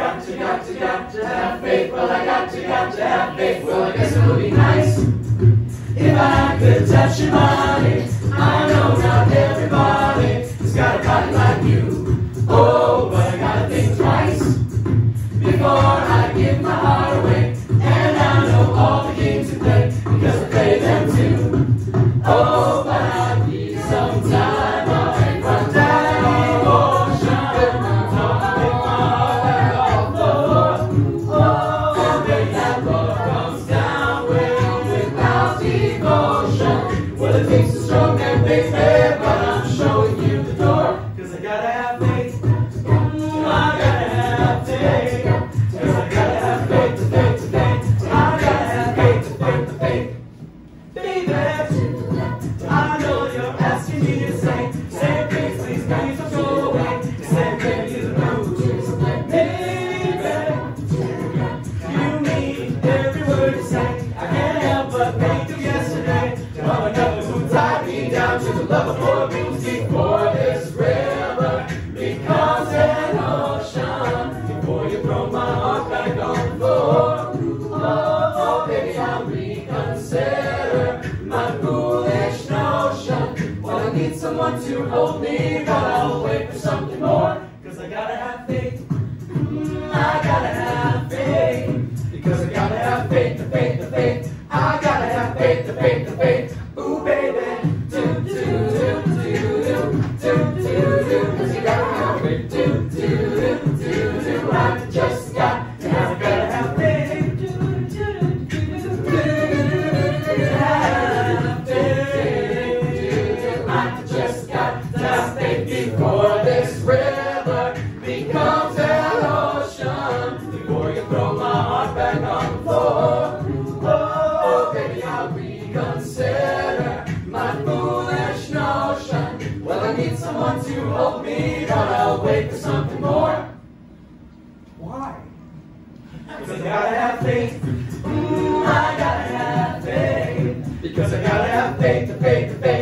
Got to, got to, got to have faith. Well, I got to, got to have faith. Well, I guess it would be nice if I could touch your body. I know not everybody's got a body like you. Oh, but I gotta think twice before I give my heart away. And I know all the games you play because I play them too. Oh, but I need some time. Well, it takes a strong man, big man, but I'm showing you the door. Cause I gotta have faith. Mm, I gotta have I gotta have faith, faith, faith. I gotta have faith, faith, faith. Baby, I know you're asking me yourself. This river an ocean. Before you throw my heart back on the floor. Oh, baby, I'll reconsider my foolish notion. I need someone to hold me, but I'll wait for something more. Cause I gotta have faith. Mm, I gotta have faith. Because I gotta have faith, the faith, the faith. I gotta have faith, faith, the faith. Becomes an. Before you throw my heart back on the floor. Oh, baby, I'll reconsider my foolish notion. Well, I need someone to hold me, but I'll wait for something more. Why? Because I gotta have faith. Mm, I gotta have faith. Because I gotta have faith, the faith, the faith.